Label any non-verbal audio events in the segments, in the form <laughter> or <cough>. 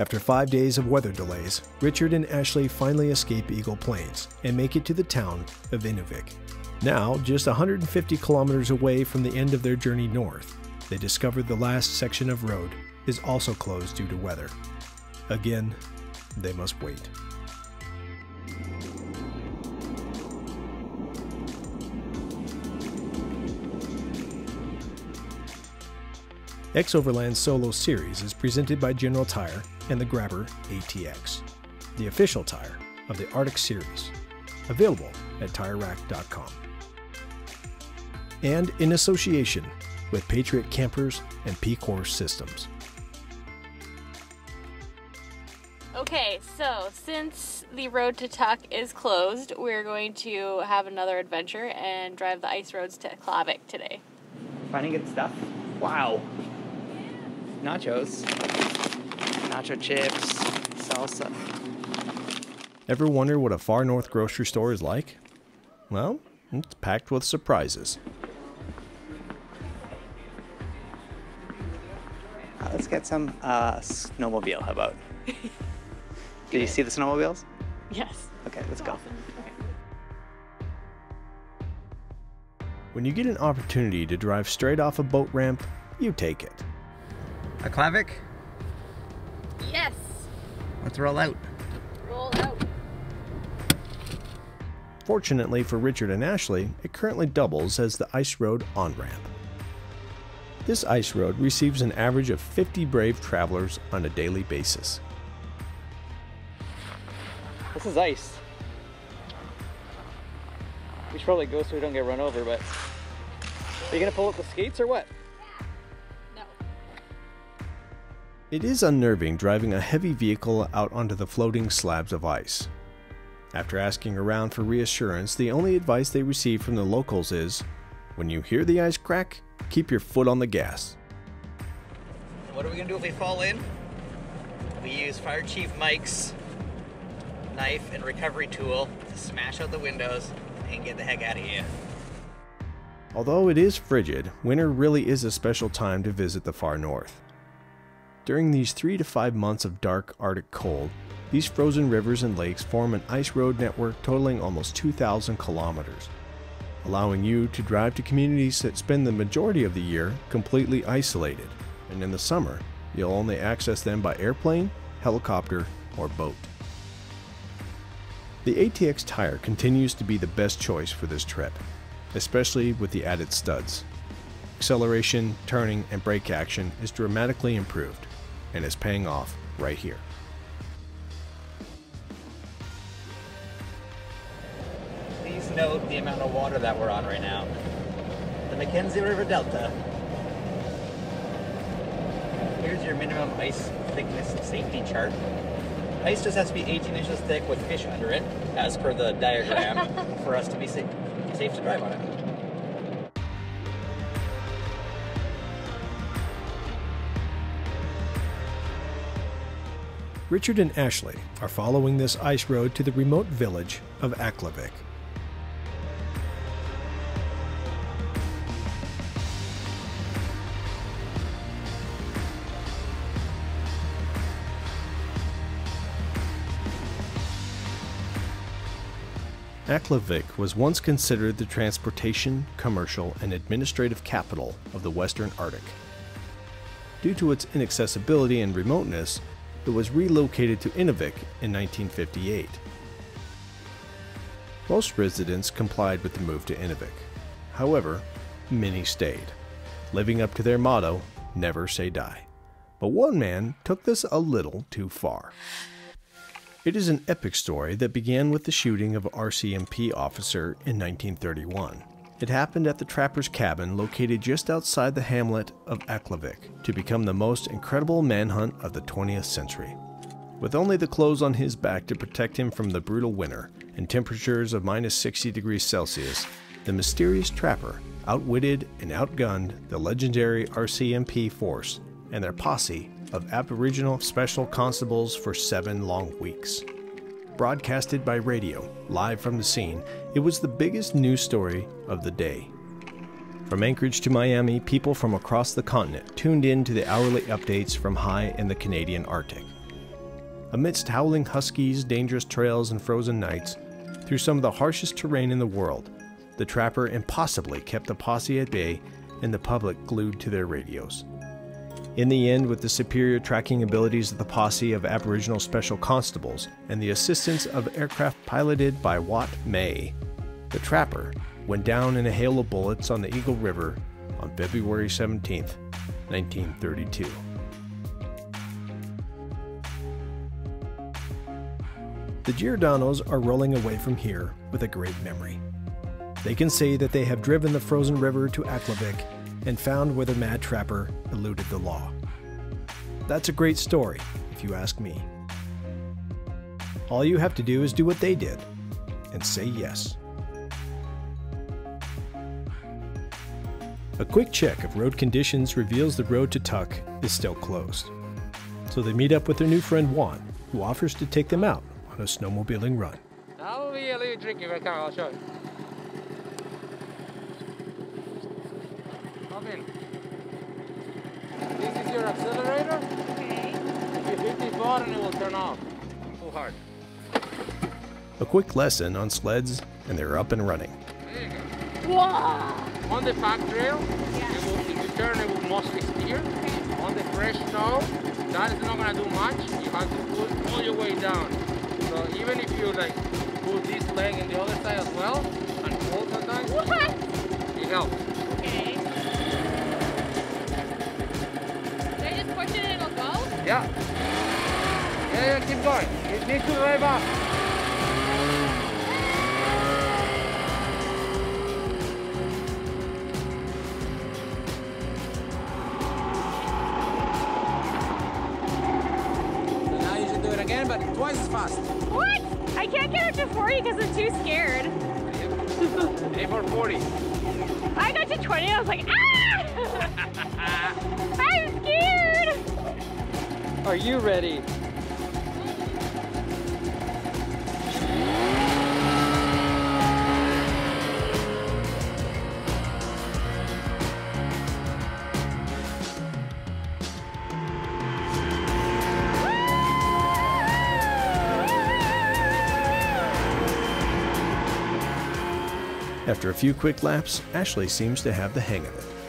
After five days of weather delays, Richard and Ashley finally escape Eagle Plains and make it to the town of Inuvik. Now, just 150 kilometers away from the end of their journey north, they discover the last section of road is also closed due to weather. Again, they must wait. X Overland Solo Series is presented by General Tire and the Grabber ATX, the official tire of the Arctic Series, available at TireRack.com. And in association with Patriot Campers and P-Course Systems. Okay, so since the road to Tuk is closed, we're going to have another adventure and drive the ice roads to Aklavik today. Finding good stuff? Wow. Nachos. Nacho chips. Salsa. Ever wonder what a far north grocery store is like? Well, it's packed with surprises. Uh, let's get some uh, snowmobile. How about? <laughs> Did you see the snowmobiles? Yes. Okay, let's go. Awesome. Okay. When you get an opportunity to drive straight off a boat ramp, you take it. Aklavik? Yes. Let's roll out. Roll out. Fortunately for Richard and Ashley, it currently doubles as the ice road on ramp. This ice road receives an average of 50 brave travelers on a daily basis. This is ice. We should probably go so we don't get run over, but. Are you gonna pull up the skates or what? It is unnerving driving a heavy vehicle out onto the floating slabs of ice. After asking around for reassurance, the only advice they receive from the locals is when you hear the ice crack, keep your foot on the gas. What are we gonna do if we fall in? We use Fire Chief Mike's knife and recovery tool to smash out the windows and get the heck out of here. Although it is frigid, winter really is a special time to visit the far north. During these three to five months of dark Arctic cold, these frozen rivers and lakes form an ice road network totaling almost 2,000 kilometers, allowing you to drive to communities that spend the majority of the year completely isolated, and in the summer, you'll only access them by airplane, helicopter, or boat. The ATX tire continues to be the best choice for this trip, especially with the added studs. Acceleration, turning, and brake action is dramatically improved and is paying off right here. Please note the amount of water that we're on right now. The Mackenzie River Delta. Here's your minimum ice thickness safety chart. Ice just has to be 18 inches thick with fish under it, as per the diagram, <laughs> for us to be safe, safe to drive on it. Richard and Ashley are following this ice road to the remote village of Aklavik. Aklavik was once considered the transportation, commercial, and administrative capital of the Western Arctic. Due to its inaccessibility and remoteness, it was relocated to Inuvik in 1958. Most residents complied with the move to Inuvik. However, many stayed, living up to their motto, never say die. But one man took this a little too far. It is an epic story that began with the shooting of RCMP officer in 1931. It happened at the trapper's cabin located just outside the hamlet of Aklavik to become the most incredible manhunt of the 20th century. With only the clothes on his back to protect him from the brutal winter and temperatures of minus 60 degrees Celsius, the mysterious trapper outwitted and outgunned the legendary RCMP force and their posse of Aboriginal special constables for seven long weeks. Broadcasted by radio, live from the scene, it was the biggest news story of the day. From Anchorage to Miami, people from across the continent tuned in to the hourly updates from high in the Canadian Arctic. Amidst howling huskies, dangerous trails, and frozen nights, through some of the harshest terrain in the world, the trapper impossibly kept the posse at bay and the public glued to their radios. In the end, with the superior tracking abilities of the posse of Aboriginal Special Constables and the assistance of aircraft piloted by Wop May, the trapper went down in a hail of bullets on the Eagle River on February 17, 1932. The Giordano's are rolling away from here with a great memory. They can say that they have driven the frozen river to Aklavik and found where the mad trapper eluded the law. That's a great story, if you ask me. All you have to do is do what they did and say yes. A quick check of road conditions reveals the road to Tuk is still closed. So they meet up with their new friend Juan, who offers to take them out on a snowmobiling run. Now we are drinking right now, I'll show you. Come in. This is your accelerator. Okay. If you hit this button, it will turn off. Too hard. A quick lesson on sleds, and they're up and running. There you go. Wow. On the pack trail, Yeah. it will, if you turn, it will mostly steer. On the fresh snow, that is not gonna do much. You have to pull all your way down. So even if you like put this leg in the other side as well and pull sometimes, What? it helps. Yeah. Yeah, yeah, keep going. It needs to drive up. So now you should do it again, but twice as fast. What? I can't get up to 40 because I'm too scared. <laughs> Aim for 40. I got to 20 I was like, ah! <laughs> Are you ready? After a few quick laps, Ashley seems to have the hang of it.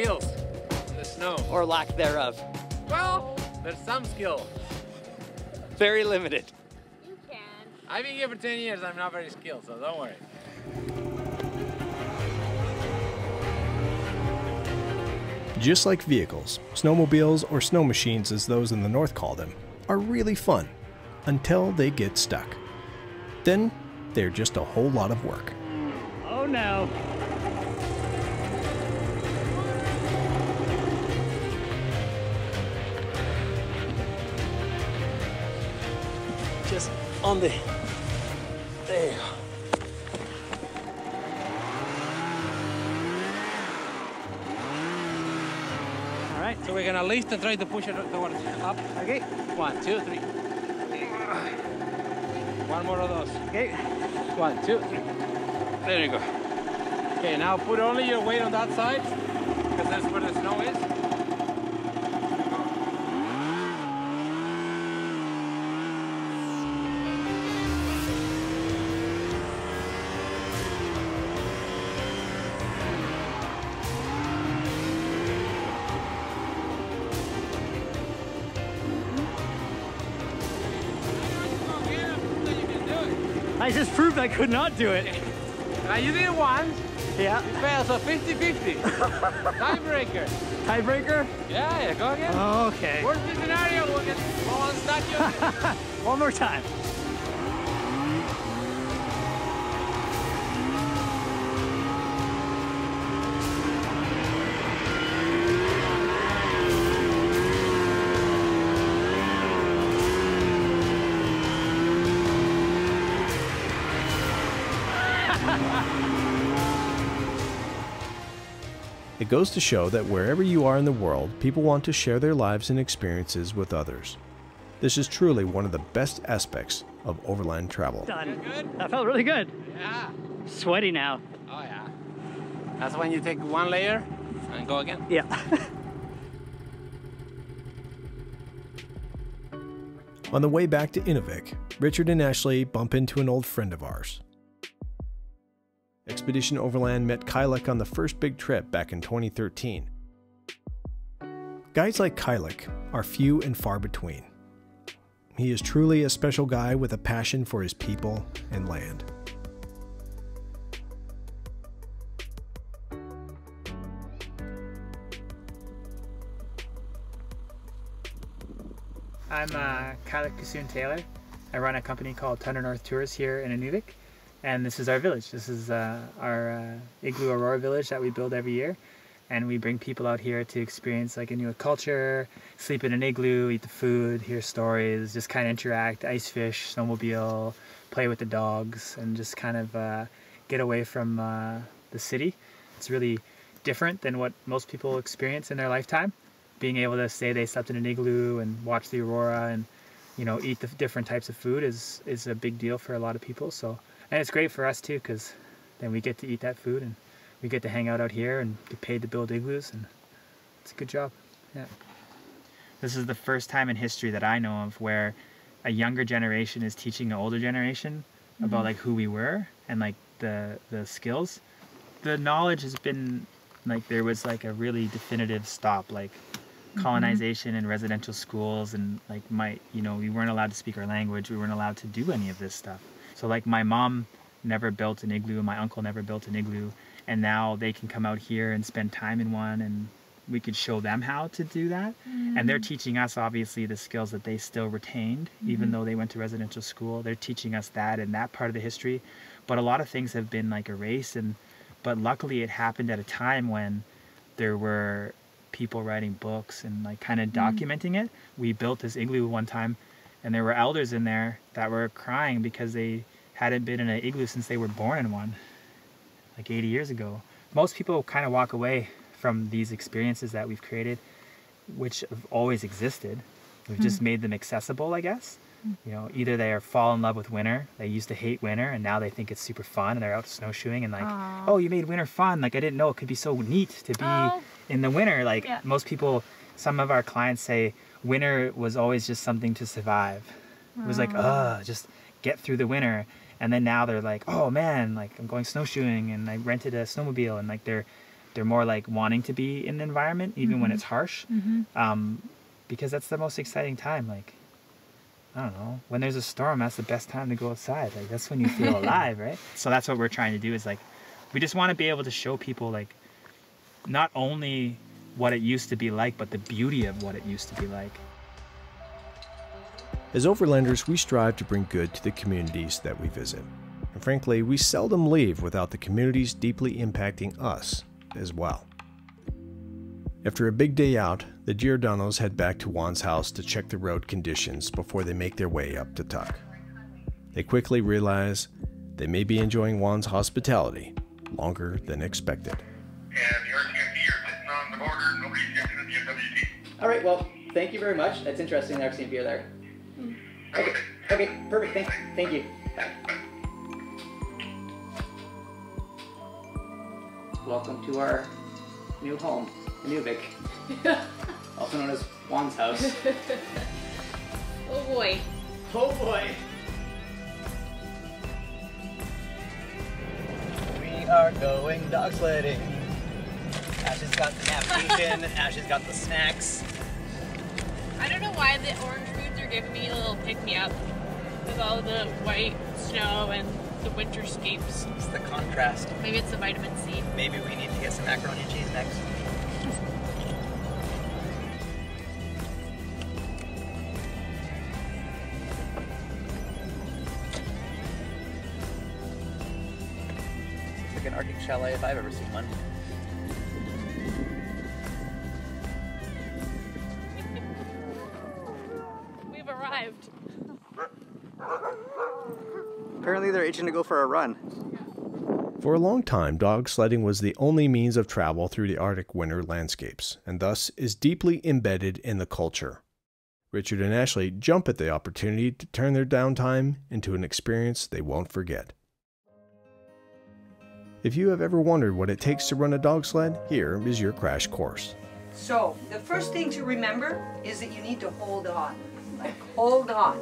Skills on the snow. Or lack thereof. Well, there's some skill. Very limited. You can. I've been here for 10 years. I'm not very skilled, so don't worry. Just like vehicles, snowmobiles, or snow machines as those in the North call them, are really fun until they get stuck. Then they're just a whole lot of work. Oh no. Just on the. There you go. All right. So we're gonna lift and try to push it towards up. Okay. One, two, three. One more of those. Okay. One, two, three. There you go. Okay, now put only your weight on that side, because that's where the snow is. I just proved I could not do it. Now you did it once, Yeah. you failed, so 50-50. <laughs> Tiebreaker. Tiebreaker. Yeah, yeah, go again. Oh, okay. Worst case scenario, we'll get you. <laughs> One more time. It goes to show that wherever you are in the world, people want to share their lives and experiences with others. This is truly one of the best aspects of overland travel. Done. That felt really good. Yeah. Sweaty now. Oh yeah. That's when you take one layer and go again. Yeah. <laughs> On the way back to Inuvik, Richard and Ashley bump into an old friend of ours, Expedition Overland met Kylik on the first big trip back in 2013. Guys like Kylik are few and far between. He is truly a special guy with a passion for his people and land. I'm uh, Kylik Kisoun Taylor. I run a company called Tundra North Tours here in Inuvik, and this is our village. This is uh, our uh, Igloo Aurora village that we build every year, and we bring people out here to experience like a new culture, sleep in an igloo, eat the food, hear stories, just kind of interact, ice fish, snowmobile, play with the dogs, and just kind of uh, get away from uh, the city. It's really different than what most people experience in their lifetime being able to say they slept in an igloo and watch the aurora and you know eat the different types of food is is a big deal for a lot of people so and it's great for us too because then we get to eat that food and we get to hang out out here and get paid to build igloos and it's a good job. Yeah. This is the first time in history that i know of where a younger generation is teaching an older generation about mm-hmm. like who we were and like the the skills. The knowledge has been like there was like a really definitive stop like mm-hmm. colonization and residential schools and like my you know we weren't allowed to speak our language. We weren't allowed to do any of this stuff so like my mom never built an igloo and my uncle never built an igloo and now they can come out here and spend time in one and we could show them how to do that. And they're mm. teaching us obviously the skills that they still retained even mm-hmm. though they went to residential school. They're teaching us that and that part of the history. But a lot of things have been like erased and but luckily it happened at a time when there were people writing books and like kind of mm. documenting it. We built this igloo one time and there were elders in there that were crying because they hadn't been in an igloo since they were born in one like 80 years ago. Most people kind of walk away from these experiences that we've created which have always existed. We've just hmm. made them accessible i guess. Hmm. You know either they are fall in love with winter they used to hate winter and now they think it's super fun and they're out snowshoeing and like Aw. oh you made winter fun. Like i didn't know it could be so neat to be Oh. in the winter. Like Yeah. most people some of our clients say winter was always just something to survive it was like uh just get through the winter and then now they're like oh man like i'm going snowshoeing and i rented a snowmobile and like they're they're more like wanting to be in the environment even when it's harsh um, because that's the most exciting time like I don't know. When there's a storm, that's the best time to go outside. Like that's when you feel <laughs> alive, right? So that's what we're trying to do is like we just want to be able to show people like not only what it used to be like, but the beauty of what it used to be like. As overlanders, we strive to bring good to the communities that we visit. And frankly, we seldom leave without the communities deeply impacting us as well. After a big day out, the Giordano's head back to Juan's house to check the road conditions before they make their way up to Tuk. They quickly realize they may be enjoying Juan's hospitality longer than expected. All right, well, thank you very much. That's interesting, I've seen are there. Mm. Okay, okay, perfect. Thank, thank you. Welcome to our new home, Inuvik, <laughs> also known as Juan's house. Oh boy. Oh boy. We are going dog sledding. Ash has got the navigation. Ash has got the snacks. I don't know why the orange foods are giving me a little pick me up with all the white snow and the winter scapes. It's the contrast. Maybe it's the vitamin C. Maybe we need to get some macaroni and cheese next. It's like an Arctic chalet if I've ever seen one. Arrived. Apparently they're itching to go for a run. For a long time, dog sledding was the only means of travel through the Arctic winter landscapes, and thus is deeply embedded in the culture. Richard and Ashley jump at the opportunity to turn their downtime into an experience they won't forget. If you have ever wondered what it takes to run a dog sled, here is your crash course. So, the first thing to remember is that you need to hold on. Like, hold on.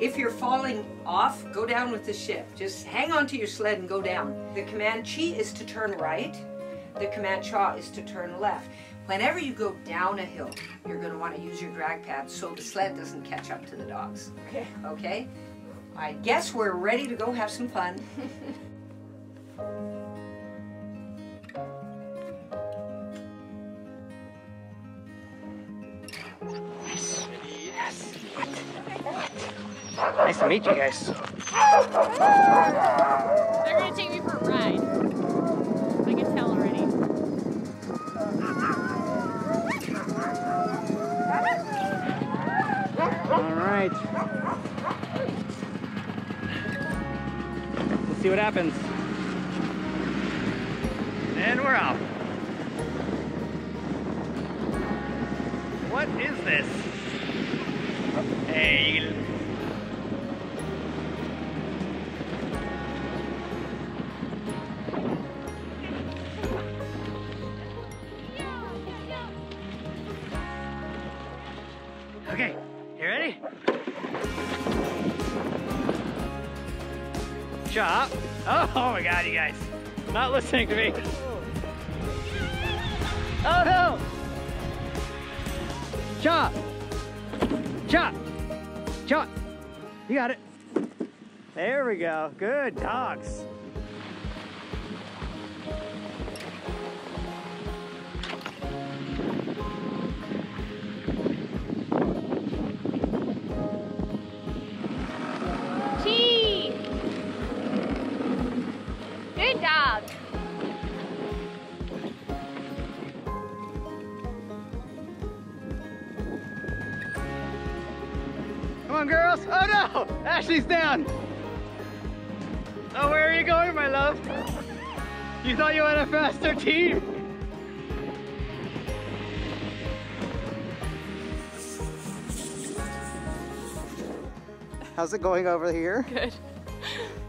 If you're falling off, go down with the ship. Just hang on to your sled and go down. The command chi is to turn right. The command cha is to turn left. Whenever you go down a hill, you're going to want to use your drag pad so the sled doesn't catch up to the dogs. Okay. Okay? I guess we're ready to go have some fun. <laughs> Nice to meet you guys. They're gonna take me for a ride. I can tell already. All right. Let's see what happens. And we're off. Chop. Oh, oh my god, you guys. Not listening to me. Oh no! Chop! Chop! Chop! You got it. There we go. Good dogs. On, girls. Oh no! Ashley's down. Oh, where are you going, my love? You thought you had a faster team? How's it going over here? Good.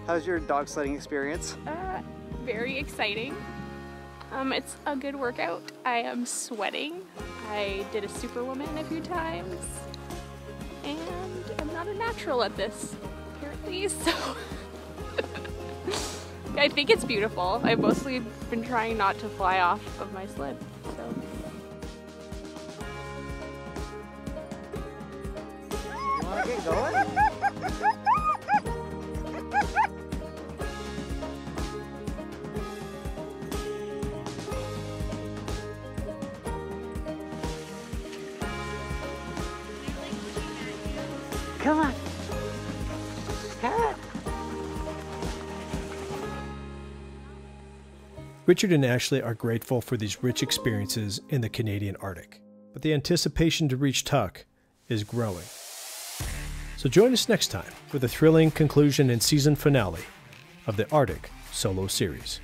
How's your dog sledding experience? Uh, very exciting. Um, it's a good workout. I am sweating. I did a superwoman a few times. Not a natural at this, apparently, so. <laughs> I think it's beautiful. I've mostly been trying not to fly off of my sled, get going? Richard and Ashley are grateful for these rich experiences in the Canadian Arctic, but the anticipation to reach Tuk is growing. So join us next time for the thrilling conclusion and season finale of the Arctic Solo Series.